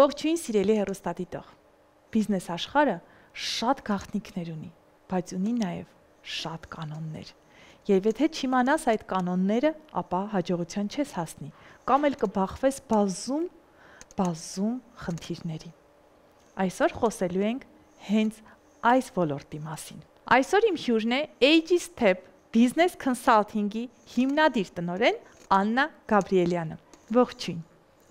Ողջույն սիրելի հերոստատիտող։ Բիզնես աշխարհը շատ գաղտնիքներ ունի, բայց ունի նաև շատ կանոններ։ Եվ եթե չիմանաս այդ կանոնները, ապա հաջողության չես հասնի, կամ էլ կբախվես բազում բազում խնդիրների։ Այսօր խոսելու ենք հենց այս ոլորտի մասին։ Այսօր իմ հյուրն է Aegis Step Business Consulting-ի հիմնադիր տնօրեն Աննա Գաբրիելյանը։ Ողջույն։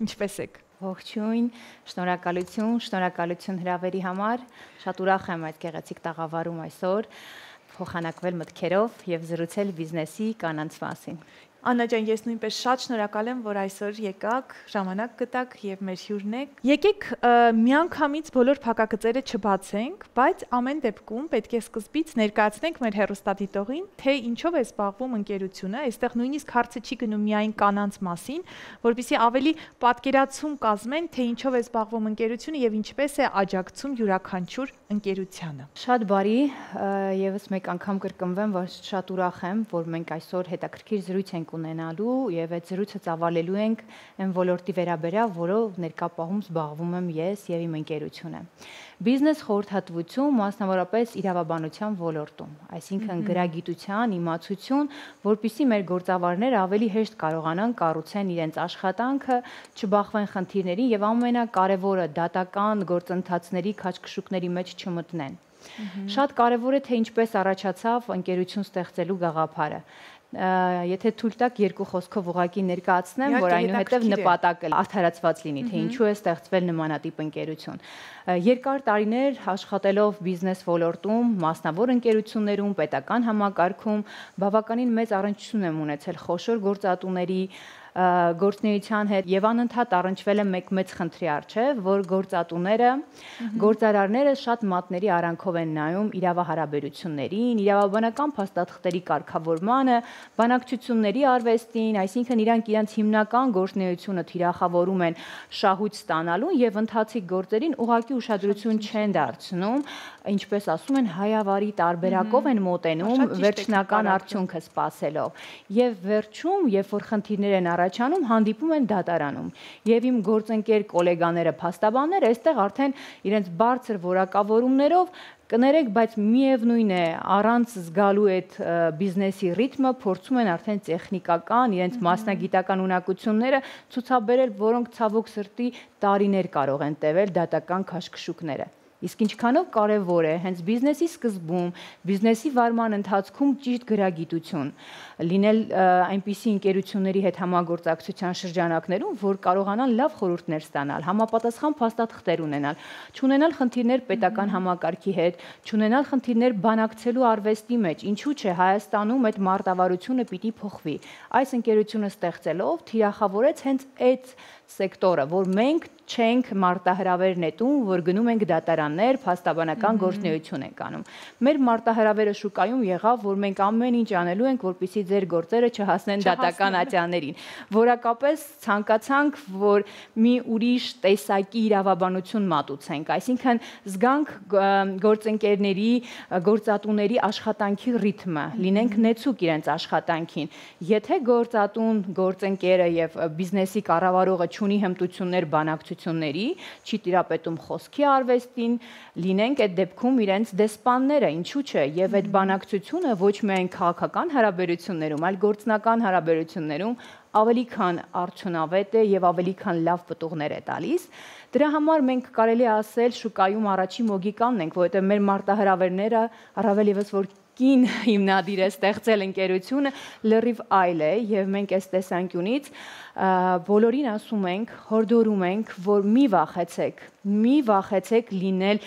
Ինչպե՞ս եք։ Ողջույն, շնորհակալություն, շնորհակալություն հրավերի համար։ Շատ ուրախ եմ այդ գեղեցիկ տաղավարում այսօր փոխանակվել մտքերով եւ զրուցել բիզնեսի կանանց մասին։ Աննա ջան, ես նույնպես շատ շնորհակալ եմ, որ այսօր եկաք, ժամանակ գտաք եւ մեր հյուրն եք։ Եկեք միանգամից բոլոր փակագծերը չբացենք, բայց ամեն դեպքում պետք է սկզբից ներկայացնենք մեր հերոստատիտողին, թե ինչով է զբաղվում ընկերությունը, այստեղ նույնիսկ հարցը չի գնում միայն կանանց մասին, որովհետեւ ավելի պատկերացում կազմեն, թե ինչով է զբաղվում ընկերությունը եւ ինչպես է աջակցում յուրաքանչյուր ընկերությանը։ Շատ բարի, եւս մեկ անգամ կրկնվեմ, որ շատ ուրախ եմ, որ մենք այսօր հետաքրքիր զրույց ենք ենք ունենալու եւ այդ զրույցը ծավալելու ենք այն ոլորտի վերաբերյալ, որով ներկա պահում զբաղվում եմ ես եւ իմ ընկերությունը։ Բիզնես խորհրդատվություն մասնավորապես իրավաբանության ոլորտում, այսինքն գրագիտության, իմացություն, որpիսի մեր գործավարները ավելի հեշտ կարողանան կառուցեն իրենց աշխատանքը, չբախվեն խնդիրներին եւ ամենակարևորը դատական գործընթացների քաչքշուկների մեջ չմտնեն։ Շատ կարևոր է թե ինչպես առաջացավ ընկերություն ստեղծելու գաղափարը եթե թույլ տաք երկու խոսքով ուղակի ներկայացնեմ, որ այնուհետև նպատակը արդարացված լինի, թե ինչու է ստեղծվել նմանատիպ ընկերություն։ Երկար տարիներ աշխատելով բիզնես ոլորտում, մասնավոր ընկերություններում, պետական համակարգում, բավականին մեծ առնչություն եմ ունեցել խոշոր գործատուների, գործնեության հետ եւ անընդհատ առնչվել եմ մեկ մեծ խնդրի առջեւ, որ գործատուները, գործարարները շատ մատների արանքով են նայում իրավահարաբերություններին, իրավաբանական փաստաթղթերի կարգավորմանը, բանակցությունների արվեստին, այսինքն իրանք իրենց հիմնական գործնեությունը թիրախավորում են շահույթ ստանալուն եւ ընթացիկ գործերին ուղակի ուշադրություն չեն դարձնում, ինչպես ասում են հայավարի տարբերակով են մոտենում վերջնական արդյունքը սпасելով։ Եվ վերջում, երբ որ խնդիրներ են առաջ առաջանում, հանդիպում են դատարանում։ Եվ իմ գործընկեր գոլեգաները, փաստաբանները այստեղ արդեն իրենց բարձր որակավորումներով կներեք, բայց միևնույն է, առանց զգալու այդ բիզնեսի ռիթմը փորձում են արդեն տեխնիկական, իրենց մասնագիտական ունակությունները ցուցաբերել, որոնք ցավոք սրտի տարիներ կարող են տևել դատական քաշքշուկները։ Իսկ ինչքանով կարևոր է հենց բիզնեսի սկզբում, բիզնեսի վարման ընթացքում ճիշտ գրագիտություն, լինել այնպիսի ընկերությունների հետ համագործակցության շրջանակներում, որ կարողանան լավ խորհուրդներ ստանալ, համապատասխան փաստաթղթեր ունենալ, չունենալ խնդիրներ պետական համակարգի հետ, չունենալ խնդիրներ բանակցելու արվեստի մեջ։ Ինչու՞ չէ Հայաստանում այդ մարտավարությունը պիտի փոխվի։ Այս ընկերությունը ստեղծելով թիրախավորեց հենց այդ սեկտորը, որ մենք չենք մարտահրավեր նետում, որ գնում ենք դատարաններ, փաստաբանական գործնեություն ենք անում։ Մեր մարտահրավերը շուկայում եղավ, որ մենք ամեն ինչ անելու ենք, որպեսզի ձեր գործերը չհասնեն դատական ատյաններին։ Որակապես ցանկացանք, որ մի ուրիշ տեսակի իրավաբանություն մատուցենք, այսինքն զգանք գործընկերների, գործատուների աշխատանքի ռիթմը, լինենք նեցուկ իրենց աշխատանքին։ Եթե գործատուն, գործընկերը եւ բիզնեսի կառավարողը չունի հմտություններ բանակցությունների, չի տիրապետում խոսքի արվեստին, լինենք այդ դեպքում իրենց դեսպանները, ինչու՞ չէ, եւ այդ բանակցությունը ոչ միայն քաղաքական հարաբերություններում, այլ գործնական հարաբերություններում ավելի քան արդյունավետ է եւ ավելի քան լավ պտուղներ է տալիս։ Դրա համար մենք կարելի է ասել շուկայում առաջի մոգիկանն ենք, որովհետեւ մեր մարտահրավերները առավել եւս որ կին հիմնադիր է ստեղծել ընկերությունը լրիվ այլ է եւ մենք այս տեսանկյունից բոլորին ասում ենք, հորդորում ենք, որ մի վախեցեք, մի վախեցեք լինել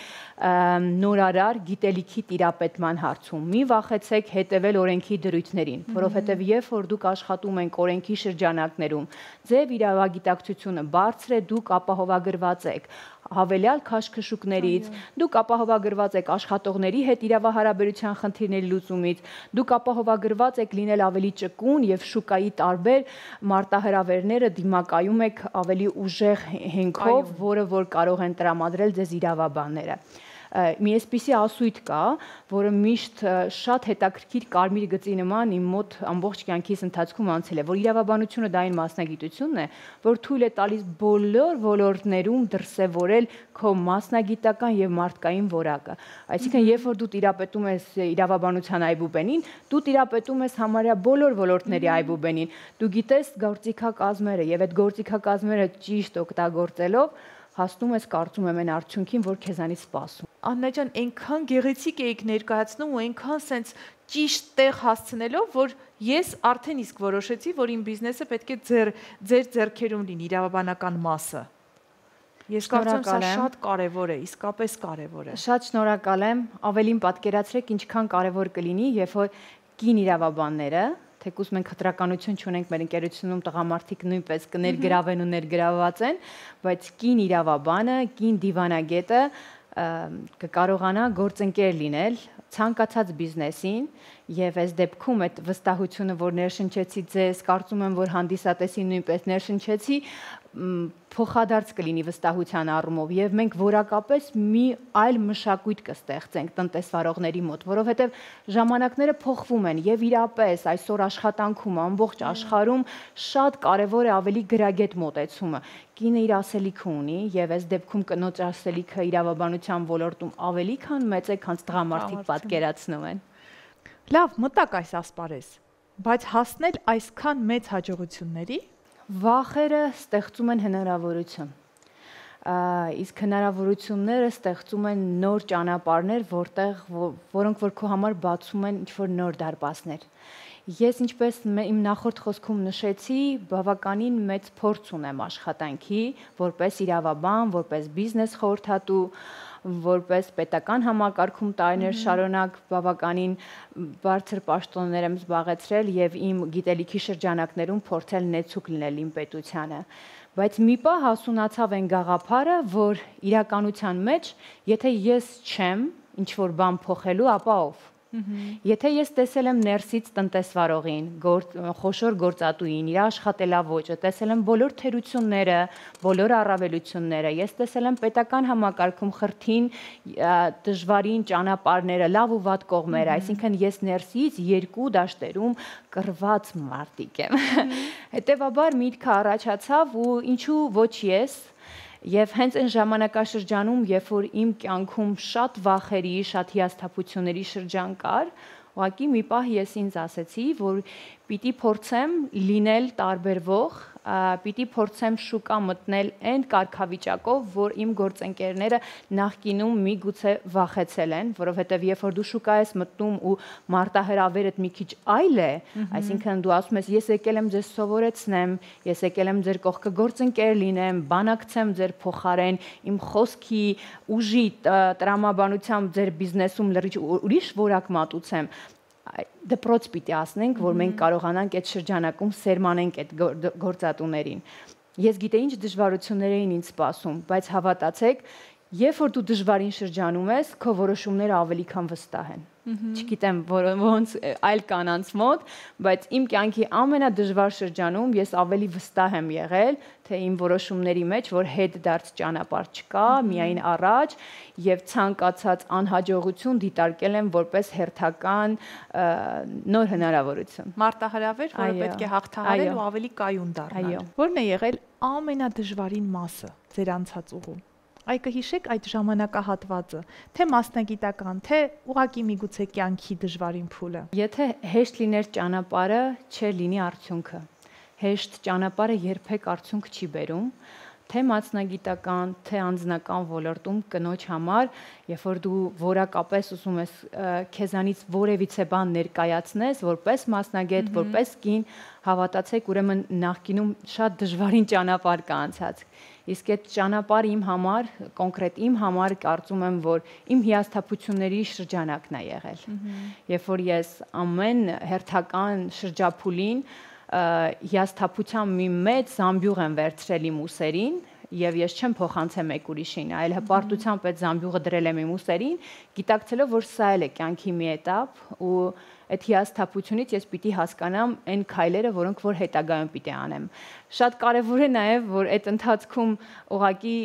նորարար գիտելիքի տիրապետման հարցում։ Մի վախեցեք հետևել օրենքի դրույթներին, որովհետև երբ որ դուք աշխատում եք օրենքի շրջանակներում, ձև իրավագիտակցությունը բարձր է, դուք ապահովագրված եք հավելյալ քաշքշուկներից, դուք ապահովագրված եք աշխատողների հետ իրավահարաբերության խնդիրների լուծումից, դուք ապահովագրված եք լինել ավելի ճկուն եւ շուկայի տարբեր մարտահրավերները դիմակայում եք ավելի ուժեղ հենքով, որը որ կարող են տրամադրել ձեզ իրավաբանները մի էսպիսի ասույթ կա, որը միշտ շատ հետաքրքիր կարմիր գծի նման իմ մոտ ամբողջ կյանքիս ընթացքում անցել է, որ իրավաբանությունը դա այն մասնագիտությունն է, որ թույլ է տալիս բոլոր ոլորտներում դրսևորել քո մասնագիտական եւ մարդկային որակը։ Այսինքն, երբ որ դու տիրապետում ես իրավաբանության այբուբենին, դու տիրապետում ես համարյա բոլոր ոլորտների այբուբենին։ Դու գիտես գործիքակազմերը եւ այդ գործիքակազմերը ճիշտ օգտագործելով հասնում ես կարծում եմ այն արդյունքին, որ քեզանից սպասում։ Աննա ջան, այնքան գեղեցիկ էիք ներկայացնում ու այնքան սենց ճիշտ տեղ հասցնելով, որ ես արդեն իսկ որոշեցի, որ իմ բիզնեսը պետք է ձեր ձեր ձեռքերում լինի իրավաբանական մասը։ Ես կարծում եմ սա շատ կարևոր է, իսկապես կարևոր է։ Շատ շնորհակալ եմ։ Ավելին պատկերացրեք ինչքան կարևոր կլինի, երբ որ կին իրավաբանները թեկուզ մենք խտրականություն չունենք մեր ընկերությունում տղամարդիկ նույնպես կներգրավեն ու ներգրավված են, բայց կին իրավաբանը, կին դիվանագետը կկարողանա գործընկեր լինել ցանկացած բիզնեսին եւ այս դեպքում այդ վստահությունը, որ ներշնչեցի ձեզ, կարծում եմ, որ հանդիսատեսին նույնպես ներշնչեցի, փոխադարձ կլինի վստահության առումով եւ մենք որակապես մի այլ մշակույթ կստեղծենք տնտեսվարողների մոտ, որովհետեւ ժամանակները փոխվում են եւ իրապես այսօր աշխատանքում ամբողջ աշխարհում շատ կարեւոր է ավելի գրագետ մոտեցումը։ Կինը իր ասելիքը ունի եւ այս դեպքում կնոջ ասելիքը իրավաբանության ոլորտում ավելի քան մեծ է, քան տղամարդիկ պատկերացնում են։ Լավ, մտակ այս ասպարեզ, բայց հասնել այսքան մեծ հաջողությունների Վախերը ստեղծում են հնարավորություն իսկ հնարավորությունները ստեղծում են նոր ճանապարհներ, որտեղ որոնք որ քո համար բացում են ինչ-որ նոր դարպասներ։ Ես ինչպես իմ նախորդ խոսքում նշեցի, բավականին մեծ փորձ ունեմ աշխատանքի, որպես իրավաբան, որպես բիզնես խորհրդատու, որպես պետական համակարգում տարիներ շարունակ բավականին բարձր պաշտոններ եմ զբաղեցրել եւ իմ գիտելիքի շրջանակներում փորձել նեցուկ լինել իմ պետությանը բայց մի պահ հասունացավ այն գաղափարը, որ իրականության մեջ, եթե ես չեմ ինչ որ բան փոխելու, ապա ով Եթե ես տեսել եմ ներսից տնտեսվարողին, գոր, խոշոր գործատուին, իր աշխատելավոճը, տեսել եմ բոլոր թերությունները, բոլոր առավելությունները, ես տեսել եմ պետական համակարգում խրթին դժվարին ճանապարհները, լավ ու վատ կողմերը, այսինքն ես ներսից երկու դաշտերում կրված մարտիկ եմ։ Հետևաբար միտքը առաջացավ ու ինչու ոչ ես Եվ հենց այն ժամանակաշրջանում, երբ որ իմ կյանքում շատ վախերի, շատ հիասթափությունների շրջան կար, ուղղակի մի պահ ես ինձ ասեցի, որ պիտի փորձեմ լինել տարբերվող պիտի փորձեմ շուկա մտնել այն կարգավիճակով, որ իմ գործընկերները նախկինում միգուցե վախեցել են, որովհետև երբ որ դու շուկա ես մտնում ու մարտահրավերդ մի քիչ այլ է, այսինքն դու ասում ես ես եկել եմ ձեզ սովորեցնեմ, ես եկել եմ ձեր կողքը գործընկեր լինեմ, բանակցեմ ձեր փոխարեն, իմ խոսքի ուժի տրամաբանությամբ ձեր բիզնեսում լրիչ ուրիշ որակ մատուցեմ, դպրոց պիտի ասնենք, որ մենք կարողանանք այդ շրջանակում սերմանենք այդ գործատուներին։ Ես գիտեի ինչ դժվարություններ էին ինձ սպասում, բայց հավատացեք, երբ որ դու դժվարին շրջանում ես, քո որոշումները ավելի քան վստահ են։ Չգիտեմ ոնց այլ կանանց մոտ, բայց իմ կյանքի ամենադժվար շրջանում ես ավելի վստահ եմ եղել, թե իմ որոշումների մեջ որ հետ դարձ ճանապարհ չկա, միայն առաջ եւ ցանկացած անհաջողություն դիտարկել եմ որպես հերթական նոր հնարավորություն։ Մարտահրավեր, որը պետք է հաղթահարել ու ավելի կայուն դառնալ։ Որն է եղել ամենադժվարին մասը ձեր անցած ուղում։ Այ կհիշեք այդ ժամանակահատվածը, թե մասնագիտական, թե ուղակի միգուցե կյանքի դժվարին փուլը։ Եթե հեշտ լիներ ճանապարհը, չէր լինի արդյունքը։ Հեշտ ճանապարհը երբեք արդյունք չի բերում, թե մասնագիտական, թե անձնական ոլորտում կնոջ համար, երբ որ դու որակապես ուզում ես քեզանից որևիցե բան ներկայացնես, որպես մասնագետ, որպես կին, հավատացեք, ուրեմն նախկինում շատ դժվարին ճանապարհ կա անցած Իսկ այդ ճանապարհը իմ համար, կոնկրետ իմ համար կարծում եմ, որ իմ հիասթափությունների շրջանակն է եղել։ Երբ որ ես ամեն հերթական շրջափուլին հիասթափության մի մեծ զամբյուղ եմ վերցրել իմ ուսերին, եւ ես չեմ փոխանցել մեկ ուրիշին, այլ հպարտությամբ այդ զամբյուղը դրել եմ իմ ուսերին, գիտակցելով, որ սա էլ է կյանքի մի этап ու այդ հիասթափությունից ես պիտի հասկանամ այն քայլերը, որոնք որ հետագայում պիտի անեմ։ Շատ կարևոր է նաև, որ այդ ընթացքում ուղակի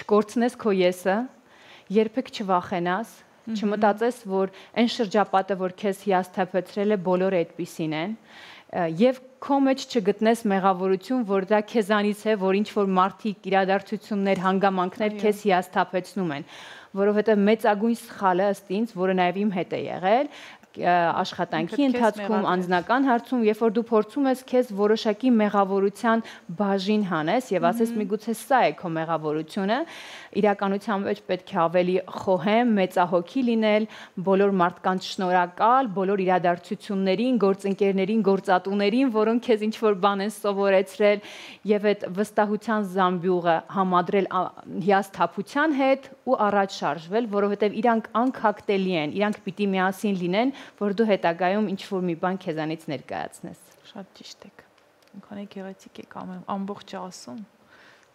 չկորցնես քո եսը, երբեք չվախենաս, չմտածես, որ այն շրջապատը, որ քեզ հիասթափեցրել է, բոլորը այդպիսին են եւ քո մեջ չգտնես մեղավորություն, որ դա քեզանից է, որ ինչ որ մարդիկ իրադարձություններ, հանգամանքներ քեզ հիասթափեցնում են որովհետև մեծագույն սխալը ըստ ինձ, որը նաև իմ հետ է եղել, աշխատանքի ընթացքում, անձնական հարցում, երբ որ դու փորձում ես քեզ որոշակի մեղավորության բաժին հանես եւ ասես միգուցե սա է քո մեղավորությունը, իրականության մեջ պետք է ավելի խոհեմ, մեծահոգի լինել, բոլոր մարդկանց շնորհակալ, բոլոր իրադարձություններին, գործընկերներին, գործատուներին, որոնք քեզ ինչ որ բան են սովորեցրել եւ այդ վստահության զամբյուղը համադրել հիասթափության հետ ու առաջ շարժվել, որովհետեւ իրանք անքակտելի են, իրանք պիտի միասին լինեն, որ դու հետագայում ինչ որ մի բան քեզանից ներկայացնես։ Շատ ճիշտ եք։ Ինքան եկեղեցիկ եք ամբողջ ասում։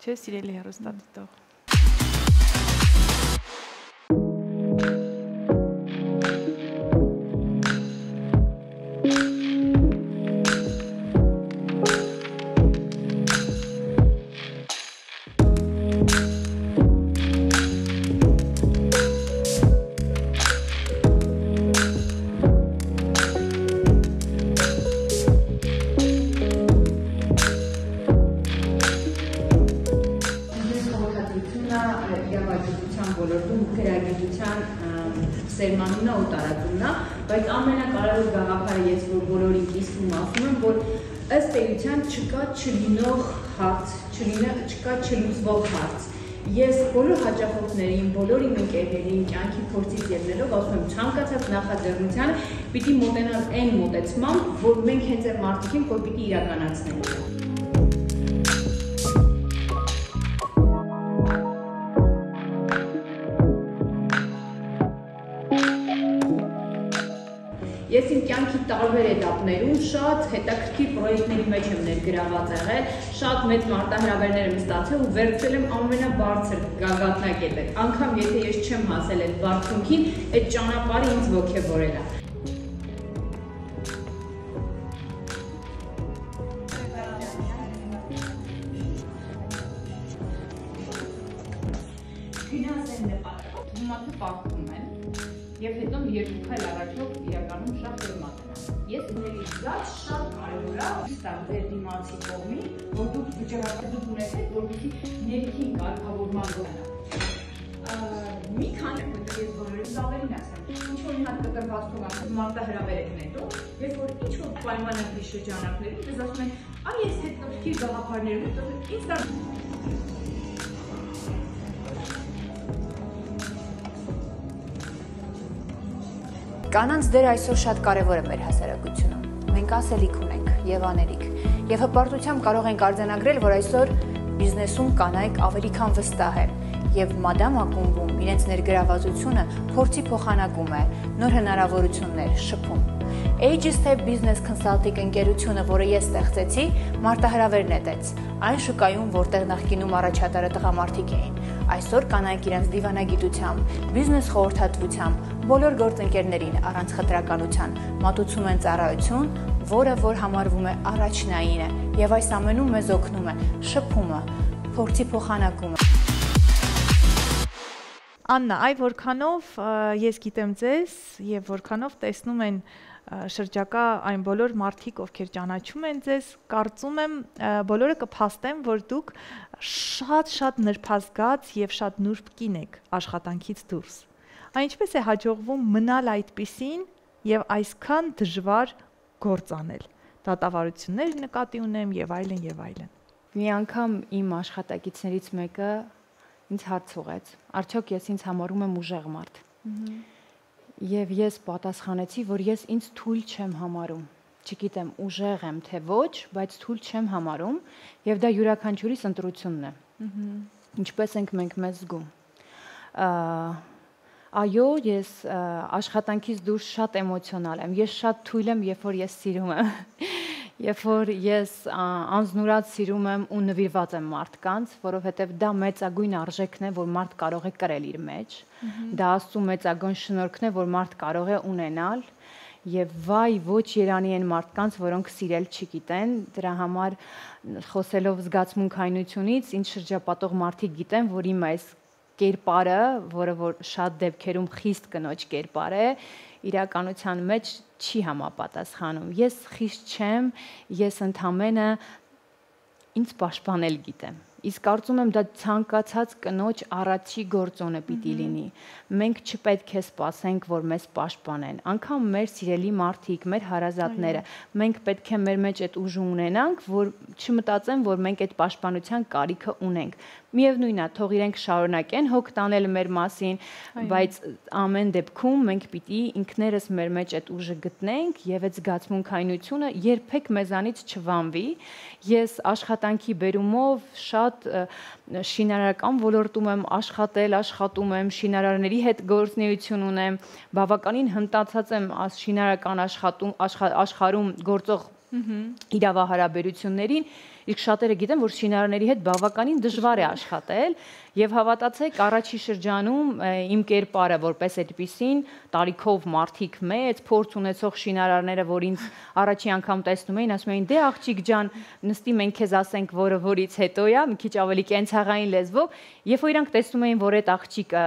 Չէ, սիրելի հերոստատիտող։ չլինող հարց, չլինա չկա չլուծվող հարց։ Ես բոլոր հաճախորդներին, բոլոր իմ ընկերներին կյանքի փորձից ելնելով ասում եմ ցանկացած նախաձեռնության պիտի մոտենալ այն մոտեցմամբ, որ մենք հենց այդ մարդիկին որ պիտի իրականացնենք։ կյանքի տարբեր этаպներում շատ հետաքրքիր պրոյեկտների մեջ եմ ներգրաված եղել, շատ մեծ մարտահրավերներ եմ ստացել ու վերցրել եմ ամենաբարձր գագաթնակետը։ Անկամ եթե ես չեմ հասել այդ բարձունքին, այդ ճանապարհը ինձ ոգևորել է։ Ֆինանսային դեպքում մարդը պարտվում են եւ հետո երկու քայլ առաջով իրականում շատ դերմատ են։ Ես ուների զգաց շատ կարևոր է ստա ձեր դիմացի կողմի, որ դուք վճռակցություն ունեցեք, որպեսզի ներքին կարգավորման գնա։ Մի քանի մտք ես բոլորի զալերին ասեմ։ Ինչ որ մի հատ կտրված թողած մարտահրավեր եք նետում, երբ որ ինչ որ պայմանագրի շրջանակներում դες ասում են, «Այ ես հետ կրկի գաղափարներում, ինձ դա Կանանց դեր այսօր շատ կարևոր է մեր հասարակությունում։ Մենք ասելիք ունենք եւ աներիք։ Եվ հպարտությամբ կարող ենք արձանագրել, որ այսօր բիզնեսում կանայք ավելի քան վստահ են եւ մադամ ակումբում իրենց ներգրավվածությունը փորձի փոխանակում է, նոր հնարավորություններ շփում։ Age Step Business Consulting ընկերությունը, որը ես ստեղծեցի, մարտահրավեր նետեց։ Այն շուկայում, որտեղ նախկինում առաջատարը տղամարդիկ էին, այսօր կանայք իրենց դիվանագիտությամբ, բիզնես խորհրդատվությամբ, բոլոր գործընկերներին առանց խտրականության մատուցում են ծառայություն, որը որ համարվում է առաջնային է եւ այս ամենում մեզ օգնում է շփումը, փորձի փոխանակումը։ Աննա, այ որքանով ես գիտեմ ձեզ եւ որքանով տեսնում են շրջակա այն բոլոր մարդիկ, ովքեր ճանաչում են ձեզ, կարծում եմ բոլորը կփաստեն, որ դուք շատ-շատ նրբազգաց եւ շատ նուրբ կին եք աշխատանքից դուրս այնինչպես է հաջողվում մնալ այդպիսին եւ այսքան դժվար գործ անել դատավարություններ նկատի ունեմ եւ այլն եւ այլն մի անգամ իմ աշխատակիցներից մեկը ինձ հարց ուղեց. Արդյոք ես ինձ համարում եմ ուժեղ մարդ եւ ես պատասխանեցի որ ես ինձ թույլ չեմ համարում չգիտեմ ուժեղ եմ թե ոչ բայց թույլ չեմ համարում եւ դա յուրաքանչյուրիս ընտրությունն է ինչպես ենք մենք մեզ զգում Այո, ես աշխատանքից դուրս շատ էմոցիոնալ եմ։ Ես շատ թույլ եմ, երբ որ ես սիրում եմ։ Երբ որ ես անznուրած սիրում եմ ու նվիրված եմ մարդկանց, որովհետև դա մեծագույն արժեքն է, որ մարդ կարող է կրել իր մեջ։ Դա Աստծո մեծագույն շնորհքն է, որ մարդ կարող է ունենալ եւ վայ ոչ Երանի են մարդկանց, որոնք սիրել չգիտեն, դրա համար խոսելով զգացմունքայնությունից, ինչ շրջապատող մարդիկ գիտեն, որ իմ այս կերպարը, որը որ շատ դեպքերում խիստ կնոջ կերպար է, իրականության մեջ չի համապատասխանում։ Ես խիստ չեմ, ես ընդամենը ինձ պաշտպանել գիտեմ Իսկ կարծում եմ դա ցանկացած կնոջ առաջի գործոնը պիտի լինի։ Մենք չպետք է սպասենք, որ մեզ պաշտպանեն։ Անկամ մեր սիրելի մարդիկ, մեր հարազատները, մենք պետք է մեր մեջ այդ ուժը ունենանք, որ չմտածեն, որ մենք այդ պաշտպանության կարիքը ունենք։ Միևնույնն է, թող իրենք շարունակեն հոգ տանել մեր մասին, բայց ամեն դեպքում մենք պիտի ինքներս մեր մեջ այդ ուժը գտնենք եւ այդ զգացմունքայնությունը երբեք մեզանից չվանվի։ Ես աշխատանքի բերումով շատ շինարարական ոլորտում եմ աշխատել, աշխատում եմ, շինարարների հետ գործունեություն ունեմ, բավականին հմտացած եմ շինարարական աշխատում աշխարհում գործող իրավահարաբերություններին իսկ շատերը գիտեն, որ շինարարների հետ բավականին դժվար է աշխատել եւ հավատացեք, առաջի շրջանում իմ կերպարը որպես այդպեսին տարիքով մարդիկ մեծ փորձ ունեցող շինարարները, որ ինձ առաջի անգամ տեսնում էին, ասում էին՝ «Դե աղջիկ ջան, նստի մենք քեզ ասենք, որը որից հետո է», մի քիչ ավելի կենցաղային լեզվով, երբ որ իրանք տեսնում էին, որ այդ աղջիկը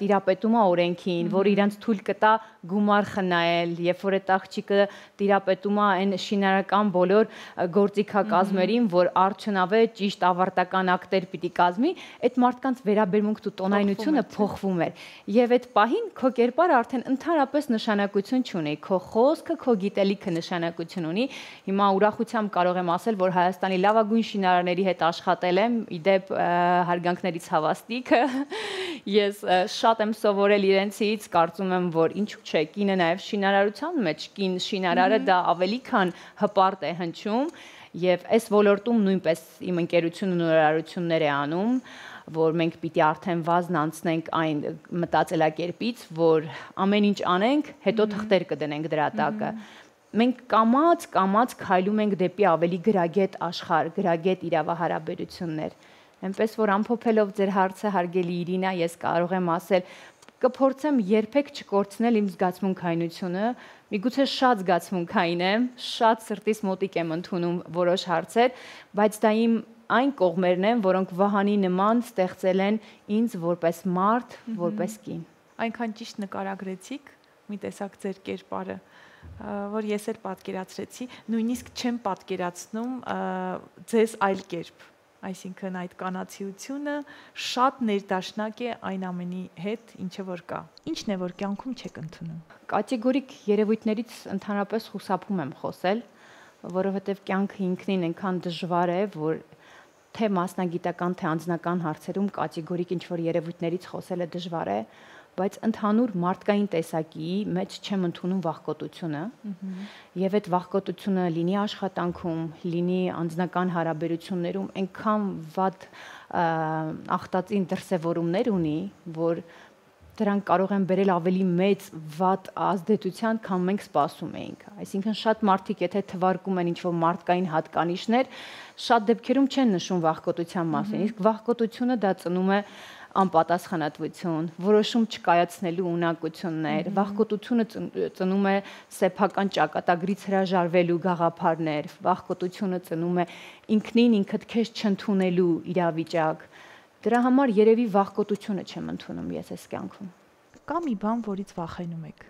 տիրապետում է օրենքին, որ իրանք թույլ կտա գումար խնայել, երբ որ այդ աղջիկը տիրապետում է այն շինարարական բոլոր գործիքակազմերին, որ արժանավետ ճիշտ ավարտական ակտեր պիտի կազմի, այդ մարդկանց վերաբերմունքն ու տոնայնությունը փոխվում էր։ Եվ այդ պահին քո կերպարը արդեն ընդհանրապես նշանակություն չունի, քո խոսքը, քո գիտելիքը նշանակություն ունի։ Հիմա ուրախությամբ կարող եմ ասել, որ Հայաստանի լավագույն շինարարների հետ աշխատել եմ, իդեպ հարգանքներից հավաստիքը։ Ես շատ եմ սովորել իրենցից, կարծում եմ, որ ինչու՞ չէ, կինը նաև շինարարության մեջ, կին շինարարը դա ավելի քան հպարտ է հնչում եւ այս ոլորտում նույնպես իմ ընկերությունը նորարարություններ է անում որ մենք պիտի արդեն վազն անցնենք այն մտածելակերպից, որ ամեն ինչ անենք, հետո թղթեր կդնենք դրա տակը։ Մենք կամած կամած քայլում ենք դեպի ավելի գրագետ աշխարհ, գրագետ իրավահարաբերություններ։ Էնպես որ ամփոփելով ձեր հարցը հարգելի Իրինա, ես կարող եմ ասել, կփորձեմ երբեք չկորցնել իմ զգացմունքայնությունը, միգուցե շատ զգացմունքային եմ, շատ սրտից մոտիկ եմ ընդունում որոշ հարցեր, բայց դա իմ այն կողմերն են, որոնք Վահանի նման ստեղծել են ինձ որպես մարդ, որպես կին։ Այնքան ճիշտ նկարագրեցիք մի տեսակ ձեր կերպարը, որ ես էլ պատկերացրեցի, նույնիսկ չեմ պատկերացնում ձեզ այլ կերպ այսինքն այդ կանացիությունը շատ ներդաշնակ է այն ամենի հետ, ինչը որ կա։ Ինչն է որ կյանքում չեք ընդունում։ Կատեգորիկ երևույթներից ընդհանրապես խուսափում եմ խոսել, որովհետև կյանքը ինքնին այնքան դժվար է, որ թե մասնագիտական, թե անձնական հարցերում կատեգորիկ ինչ որ երևույթներից խոսելը դժվար է, բայց ընդհանուր մարդկային տեսակի մեջ չեմ ընդունում վախկոտությունը եւ այդ վախկոտությունը լինի աշխատանքում, լինի անձնական հարաբերություններում այնքան վատ ախտածին դրսևորումներ ունի, որ դրանք կարող են բերել ավելի մեծ վատ ազդեցության, քան մենք սպասում էինք։ Այսինքն շատ մարդիկ, եթե թվարկում են ինչ-որ մարդկային հատկանիշներ, շատ դեպքերում չեն նշում վախկոտության մասին, իսկ վախկոտությունը դա ծնում է անպատասխանատվություն, որոշում չկայացնելու ունակություններ, վախկոտությունը ծնում է սեփական ճակատագրից հրաժարվելու գաղափարներ, վախկոտությունը ծնում է ինքնին ինքդ քեզ չընդունելու իրավիճակ։ Դրա համար երևի վախկոտությունը չեմ ընդունում ես այս կյանքում։ Կա մի բան, որից վախենում եք։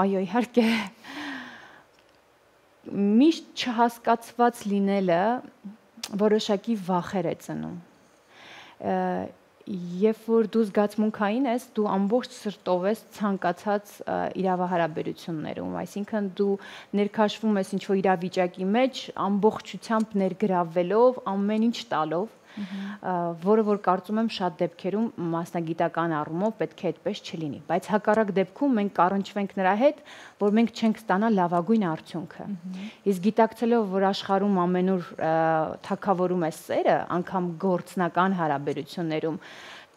Այո, իհարկե միշտ չհասկացված լինելը որոշակի վախեր է ծնում երբ որ դու զգացմունքային ես, դու ամբողջ սրտով ես ցանկացած իրավահարաբերություններում, այսինքն դու ներքաշվում ես ինչ-որ իրավիճակի մեջ, ամբողջությամբ ներգրավվելով, ամեն ինչ տալով որը որ կարծում եմ շատ դեպքերում մասնագիտական առումով պետք է այդպես չլինի, բայց հակառակ դեպքում մենք կառնչվենք նրա հետ, որ մենք չենք ստանա լավագույն արդյունքը։ Իսկ գիտակցելով, որ աշխարհում ամենուր թակավորում է սերը, անգամ գործնական հարաբերություններում,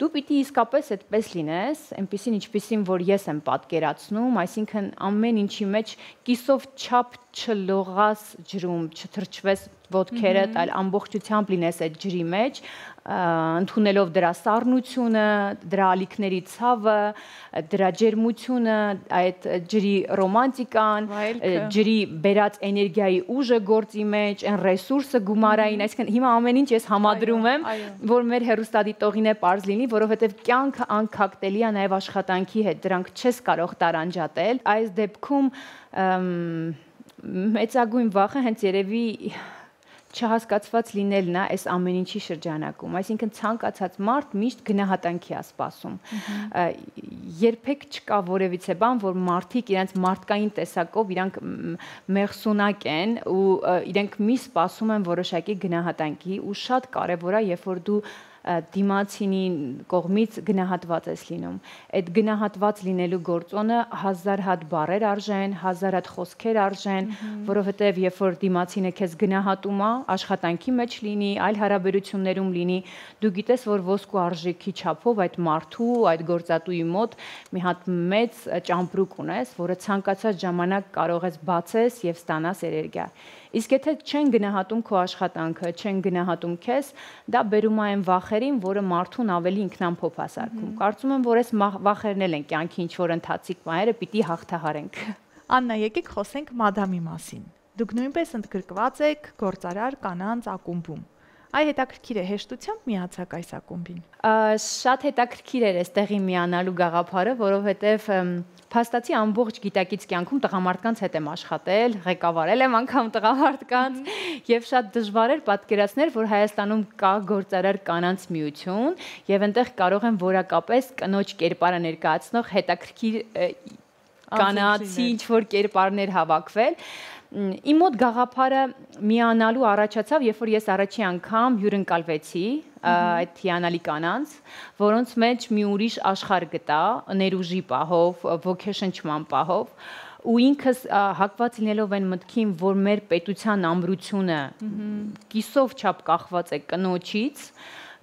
դու պիտի իսկապես այդպես լինես, այնպեսին ինչպեսին որ ես եմ պատկերացնում, այսինքն ամեն ինչի մեջ կիսով չափ չլողաս ջրում, չթրջվես ոդքերը, այլ ամբողջությամբ լինես այդ ջրի մեջ, ընդունելով դրա սառնությունը, դրա ալիքների ցավը, դրա ջերմությունը, այդ ջրի ռոմանտիկան, ջրի բերած էներգիայի ուժը գործի մեջ, այն ռեսուրսը գումարային, այսինքն հիմա ամեն ինչ ես համադրում եմ, որ մեր հերոստատիտողին է པարզ լինի, որովհետև կյանքը անկակտելի է նաև աշխատանքի հետ, դրանք չես կարող տարանջատել։ Այս դեպքում մեծագույն վախը հենց երևի չհասկացված լինելն է այս ամեն ինչի շրջանակում։ Այսինքն ցանկացած մարդ միշտ գնահատանքի է սպասում։ Երբեք չկա որևիցե բան, որ մարդիկ իրենց մարդկային տեսակով իրանք մեղսունակ են ու իրենք մի սպասում են որոշակի գնահատանքի ու շատ կարևոր է, երբ որ դու դիմացինի կողմից գնահատված ես լինում։ Այդ գնահատված լինելու գործոնը հազար հատ բառեր արժեն, հազար հատ խոսքեր արժեն, որովհետև երբ որ դիմացինը քեզ գնահատում է, աշխատանքի մեջ լինի, այլ հարաբերություններում լինի, դու գիտես, որ ոսկու արժեքի չափով այդ մարդու, այդ գործատուի մոտ մի հատ մեծ ճամպրուկ ունես, որը ցանկացած ժամանակ կարող ես բացես եւ ստանաս էներգիա։ Իսկ եթե չեն գնահատում քո աշխատանքը, չեն գնահատում քեզ, դա բերում է այն վախերին, որը մարդուն ավելի ինքնամփոփ հասարքում։ Կարծում եմ, որ այս վախերն էլ են կյանքի ինչ որ ընթացիկ մայրը պիտի հաղթահարենք։ Աննա, եկեք խոսենք մադամի մասին։ Դուք նույնպես ընդգրկված եք գործարար կանանց ակումբում։ Այ հետաքրքիր է հեշտությամբ միացակ այս ակումբին։ Շատ հետաքրքիր էր այստեղի միանալու գաղափարը, որովհետև փաստացի ամբողջ գիտակից կյանքում տղամարդկանց հետ եմ աշխատել, ղեկավարել եմ անգամ տղամարդկանց եւ շատ դժվար էր պատկերացնել, որ Հայաստանում կա գործարար կանանց միություն եւ այնտեղ կարող են որակապես կնոջ կերպարը ներկայացնող հետաքրքիր կանացի ինչ որ կերպարներ հավաքվել իմ մոտ գաղափարը միանալու առաջացավ, երբ որ ես առաջի անգամ հյուրընկալվեցի այդ հիանալի կանանց, որոնց մեջ մի ուրիշ աշխարհ գտա, ներուժի պահով, ոգեշնչման պահով ու ինքս հակված լինելով այն մտքին, որ մեր պետության ամրությունը կիսով չափ կախված է կնոջից,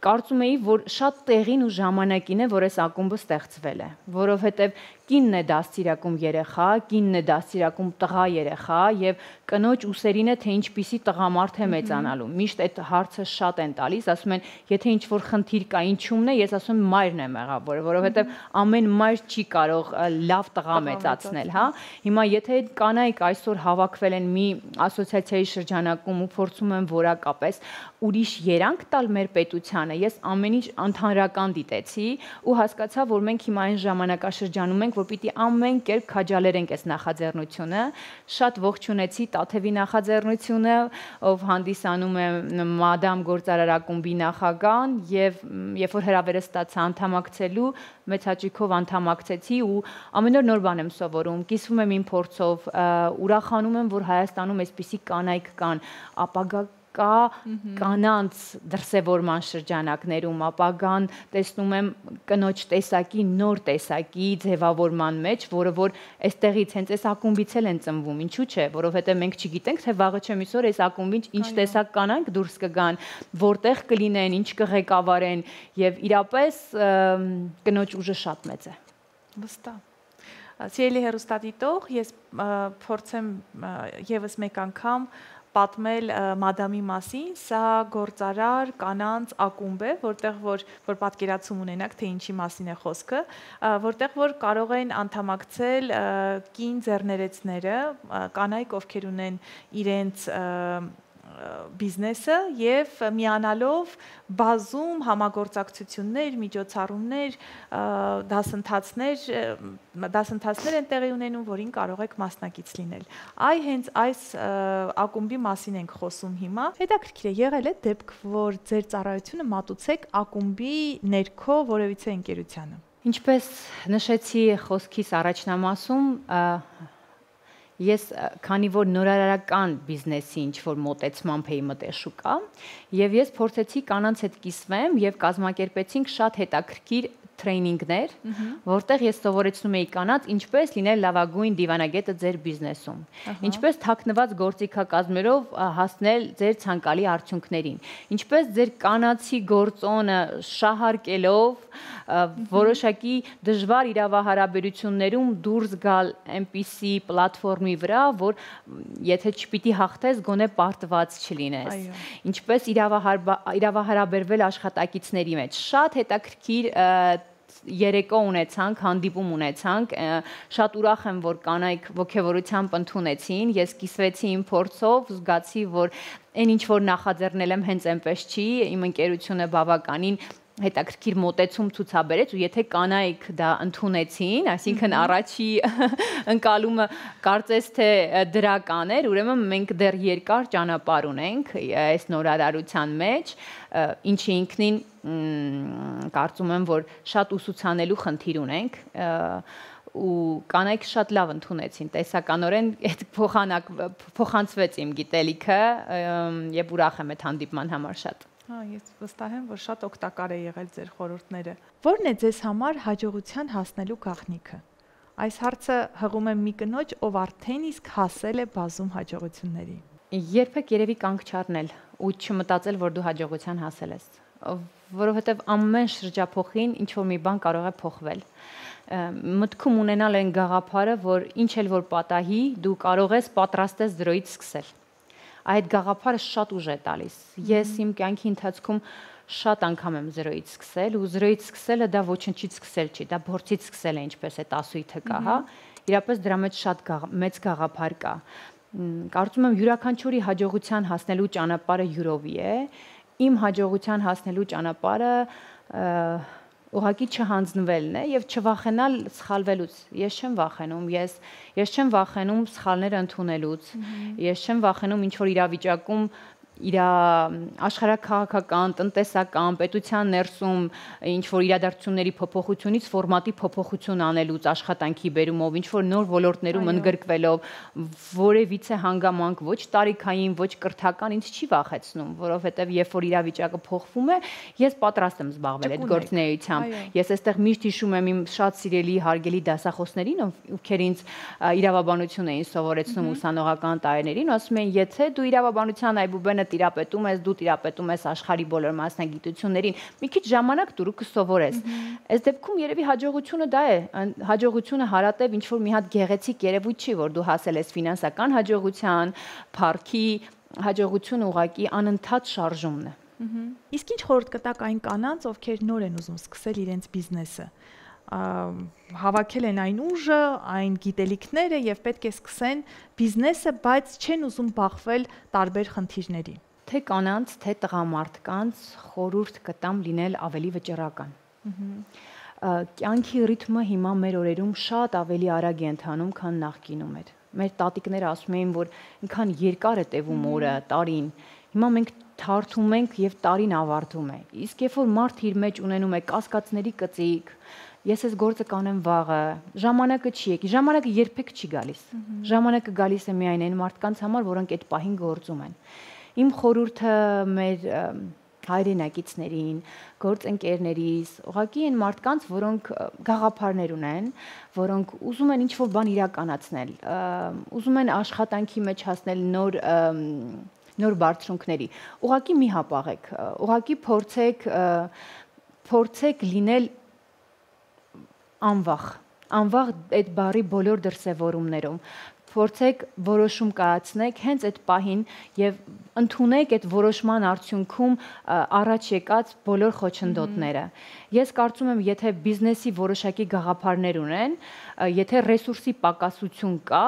կարծում էի, որ շատ տեղին ու ժամանակին է, որ այս ակումբը ստեղծվել է, որովհետև կինն է դաստիարակում երեխա, կինն է դաստիարակում տղա երեխա եւ կնոջ ուսերին է թե ինչպիսի տղամարդ է մեծանալու։ Միշտ այդ հարցը շատ են տալիս, ասում են, եթե ինչ որ խնդիր կա, ինչումն է, ես ասում եմ մայրն է մեղավոր, որովհետեւ ամեն մայր չի կարող լավ տղա մեծացնել, հա։ Հիմա եթե կանայք այսօր հավաքվել են մի ասոցիացիայի շրջանակում ու փորձում են որակապես ուրիշ երանք տալ մեր պետությանը, ես ամեն ինչ ընդհանրական դիտեցի ու հասկացա, որ մենք հիմա այն ժամանակաշրջանում ենք, որ պիտի ամեն կերպ քաջալերենք այս նախաձեռնությունը։ Շատ ողջունեցի Տաթևի նախաձեռնությունը, ով հանդիսանում է Մադամ գործարարակումբի նախագահան եւ երբ որ հրավերը ստացա անդամակցելու, մեծ հաճիկով անդամակցեցի ու ամեն օր նոր բան եմ սովորում, կիսվում եմ իմ փորձով, ուրախանում եմ, որ Հայաստանում այսպիսի կանայք կան, ապագա կա կանանց դրսևորման շրջանակներում, ապագան տեսնում եմ կնոջ տեսակի նոր տեսակի ձևավորման մեջ, որը որ այստեղից հենց այս ակումբից էլ են ծնվում։ Ինչու՞ չէ, որովհետև մենք չգիտենք, թե վաղը չեմ իսօր այս ակումբից ինչ տեսակ կանանք դուրս կգան, որտեղ կլինեն, ինչ կղեկավարեն եւ իրապես կնոջ ուժը շատ մեծ է։ Վստահ Սիրելի հերոստատիտող, ես փորձեմ եւս մեկ անգամ պատմել մադամի մասին, սա գործարար կանանց ակումբ է, որտեղ որ որ պատկերացում ունենanak, թե ինչի մասին է խոսքը, որտեղ որ կարող են անդամակցել կին ձեռներեցները, կանայք, ովքեր ունեն իրենց բիզնեսը եւ միանալով բազում համագործակցություններ, միջոցառումներ, դասընթացներ, դասընթացներ են տեղի ունենում, որին կարող եք մասնակից լինել։ Այ հենց այս ակումբի մասին ենք խոսում հիմա։ Հետաքրքիր է եղել է դեպք, որ ձեր ծառայությունը մատուցեք ակումբի ներքո որևիցե ընկերությանը։ Ինչպես նշեցի խոսքիս առաջնամասում, Ես քանի որ նորարարական բիզնեսի ինչ որ մոտեցմամբ էի մտել շուկա, եւ ես փորձեցի կանանց հետ կիսվեմ եւ կազմակերպեցինք շատ հետաքրքիր տրեյնինգներ, որտեղ ես սովորեցնում էի կանանց ինչպես լինել լավագույն դիվանագետը ձեր բիզնեսում։ Ինչպես թաքնված գործիքակազմերով հասնել ձեր ցանկալի արդյունքներին։ Ինչպես ձեր կանացի գործոնը շահարկելով որոշակի դժվար իրավահարաբերություններում դուրս գալ այնպիսի պլատֆորմի վրա, որ եթե չպիտի հաղթես, գոնե պարտված չլինես։ Ինչպես իրավահարաբերվել աշխատակիցների մեջ։ Շատ հետաքրքիր երեկո ունեցանք, հանդիպում ունեցանք, շատ ուրախ եմ, որ կանայք ողջավորությամբ ընդունեցին, ես կիսվեցի իմ փորձով, զգացի, որ այն ինչ որ նախաձեռնել եմ հենց այնպես չի, իմ ընկերությունը բավականին հետաքրքիր մոտեցում ցուցաբերեց ու եթե կանայք դա ընդունեցին, այսինքն առաջի ընկալումը կարծես թե դրական էր, ուրեմն մենք դեռ երկար ճանապարհ ունենք այս նորարարության մեջ, ինչի ինքնին կարծում եմ, որ շատ ուսուցանելու խնդիր ունենք ու կանայք շատ լավ ընդունեցին տեսականորեն այդ փոխանակ փոխանցվեց իմ գիտելիքը եւ ուրախ եմ այդ հանդիպման համար շատ Հա, ես վստահ եմ, որ շատ օգտակար է եղել ձեր խորհուրդները։ Որն է ձեզ համար հաջողության հասնելու գաղտնիքը։ Այս հարցը հղում եմ մի կնոջ, ով արդեն իսկ հասել է բազում հաջողությունների։ Երբեք երևի կանգ չառնել ու չմտածել, որ դու հաջողության հասել ես, որովհետև ամեն շրջափոխին ինչ որ մի բան կարող է փոխվել մտքում ունենալ այն գաղափարը, որ ինչ էլ որ պատահի, դու կարող ես պատրաստես 0-ից սկսել այդ գաղափարը շատ ուժ է տալիս։ Ես իմ կյանքի ընթացքում շատ անգամ եմ 0-ից սկսել ու 0-ից սկսելը դա ոչնչից սկսել չի, դա փորձից սկսել է ինչպես այդ ասույթը կա, հա։ Իրապես դրա մեջ շատ գաղ, մեծ գաղափար կա։ Կարծում եմ յուրաքանչյուրի հաջողության հասնելու ճանապարհը յուրովի է։ Իմ հաջողության հասնելու ճանապարհը ուղղակի չհանձնվելն է եւ չվախենալ սխալվելուց։ Ես չեմ վախենում, ես ես չեմ վախենում սխալները ընդունելուց։ Ես չեմ վախենում ինչ որ իրավիճակում իր աշխարհակաղակական, տնտեսական, պետության ներսում ինչ որ իրադարձությունների փոփոխությունից ֆորմատի փոփոխություն անելուց աշխատանքի բերումով, ինչ որ նոր ոլորտներում ընդգրկվելով, որևիցե հանգամանք ոչ տարիքային, ոչ կրթական ինձ չի վախեցնում, որովհետև երբ որ իրավիճակը փոխվում է, ես պատրաստ եմ զբաղվել այդ գործնեությամբ։ Ես այստեղ միշտ հիշում եմ իմ շատ սիրելի հարգելի դասախոսներին, ովքեր ինձ իրավաբանություն էին սովորեցնում ուսանողական տարիներին, ասում են, եթե դու իրավաբանության այբուբենը տիրապետում ես, դու տիրապետում ես աշխարհի բոլոր մասնագիտություններին, մի քիչ ժամանակ դու կսովորես։ Այս դեպքում երևի հաջողությունը դա է, հաջողությունը հարատև ինչ որ մի հատ գեղեցիկ երևույթ չի, որ դու հասել ես ֆինանսական հաջողության, փառքի, հաջողությունը ուղակի անընդհատ շարժումն է։ Իսկ ինչ խորհուրդ կտակ այն կանանց, ովքեր նոր են ուզում սկսել իրենց բիզնեսը հավաքել են այն ուժը, այն գիտելիքները եւ պետք է սկսեն բիզնեսը, բայց չեն ուզում բախվել տարբեր խնդիրների։ Թե կանանց, թե տղամարդկանց խորուրդ կտամ լինել ավելի վճռական։ Կյանքի ռիթմը հիմա մեր օրերում շատ ավելի արագ է ընթանում, քան նախկինում էր։ Մեր տատիկները ասում էին, որ այնքան երկար է տևում օրը, տարին։ Հիմա մենք թարթում ենք եւ տարին ավարտում է։ Իսկ երբ որ մարդ իր մեջ ունենում է կասկածների կծիկ, ես այս գործը կանեմ վաղը, ժամանակը չի եկի, ժամանակը երբեք չի գալիս։ Ժամանակը գալիս է միայն այն մարդկանց համար, որոնք այդ պահին գործում են։ Իմ խորհուրդը մեր հայրենակիցներին, գործընկերներիս, ուղղակի այն մարդկանց, որոնք գաղափարներ ունեն, որոնք ուզում են ինչ-որ բան իրականացնել, ուզում են աշխատանքի մեջ հասնել նոր նոր բարձրունքների։ Ուղղակի մի հապաղեք, ուղղակի փորձեք փորձեք լինել անվախ անվաղ այդ բարի բոլոր դրսևորումներում փորձեք որոշում կայացնեք հենց այդ պահին եւ ընդունեք այդ որոշման արդյունքում առաջ եկած բոլոր խոչընդոտները։ Ես կարծում եմ, եթե բիզնեսի որոշակի գաղափարներ ունեն, եթե ռեսուրսի պակասություն կա,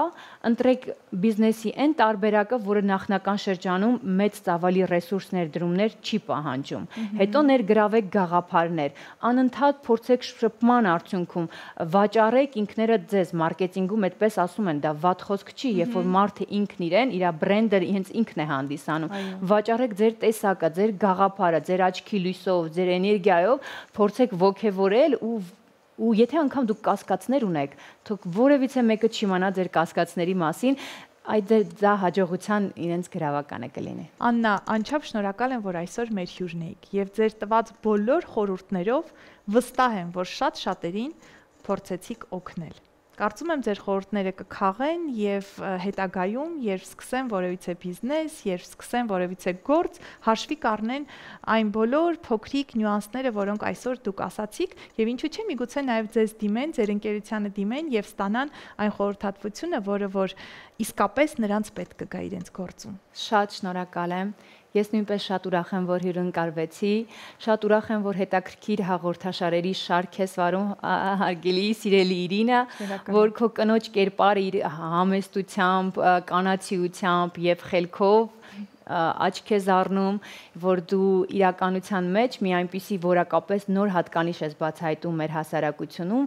ընտրեք բիզնեսի այն տարբերակը, որը նախնական շրջանում մեծ ծավալի ռեսուրս ներդրումներ չի պահանջում։ Հետո ներգրավեք գաղափարներ, անընդհատ փորձեք շփման արդյունքում վաճառեք ինքներդ ձեզ մարքեթինգում այդպես ասում են, դա վատ խոսք չի, երբ որ մարդը ինքն իրեն, իր բրենդը հենց ինքն է հանդիսանում։ Վաճառեք ձեր տեսակը, ձեր գաղափարը, ձեր աչքի լույսով, ձեր էներգիայով, փորձեք ողջևորել ու ու եթե անգամ դուք կասկածներ ունեք, թող որևիցե մեկը չիմանա ձեր կասկածների մասին, այդ դա հաջողության իրենց գրավականը կլինի։ Աննա, անչափ շնորհակալ եմ, որ այսօր մեր հյուրն եք եւ ձեր տված բոլոր խորհուրդներով վստահ եմ, որ շատ շատերին փորձեցիք օգնել։ Կարծում եմ ձեր խորհուրդները կքաղեն եւ հետագայում, երբ սկսեն որևիցե բիզնես, երբ սկսեն որևիցե գործ, հաշվի կառնեն այն բոլոր փոքրիկ նյուանսները, որոնք այսօր դուք ասացիք, եւ ինչու՞ չէ, միգուցե նաեւ ձեզ դիմեն, ձեր ընկերությանը դիմեն եւ ստանան այն խորհրդատվությունը, որը որ իսկապես նրանց պետք կգա իրենց գործում։ Շատ շնորհակալ եմ Ես նույնպես շատ ուրախ եմ, որ հյուրընկալվեցի, շատ ուրախ եմ, որ հետաքրքիր հաղորդաշարերի շարք ես վարում, հարգելի սիրելի Իրինա, որ քո կնոջ կերպարը իր համեստությամբ, կանացիությամբ եւ խելքով աչք ես առնում, որ դու իրականության մեջ մի այնպիսի որակապես նոր հատկանիշ ես բացահայտում մեր հասարակությունում,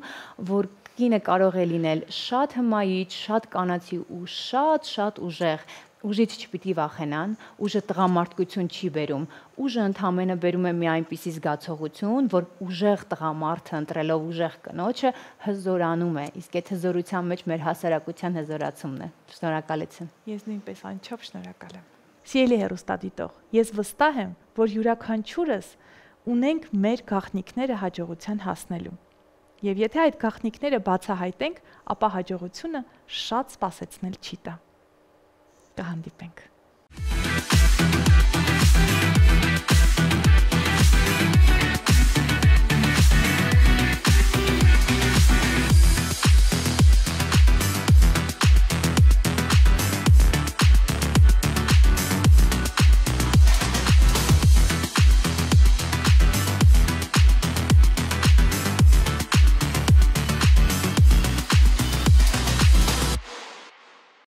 որ կինը կարող է լինել շատ հմայիչ, շատ կանացի ու շատ շատ ուժեղ, ուժից չպիտի վախենան, ուժը տղամարդկություն չի բերում։ Ուժը ընդհանրապես բերում է մի այնպիսի զգացողություն, որ ուժեղ տղամարդը ընտրելով ուժեղ կնոջը հզորանում է։ Իսկ այդ հզորության մեջ մեր հասարակության հզորացումն է։ Շնորհակալություն։ Ես նույնպես անչափ շնորհակալ եմ։ Սիրելի հերոստատիտող, ես վստահ եմ, որ յուրաքանչյուրս ունենք մեր գաղտնիքները հաջողության հասնելու։ Եվ եթե այդ գաղտնիքները բացահայտենք, ապա հաջողությունը շատ սпасեցնել չի տա։ the Handybank.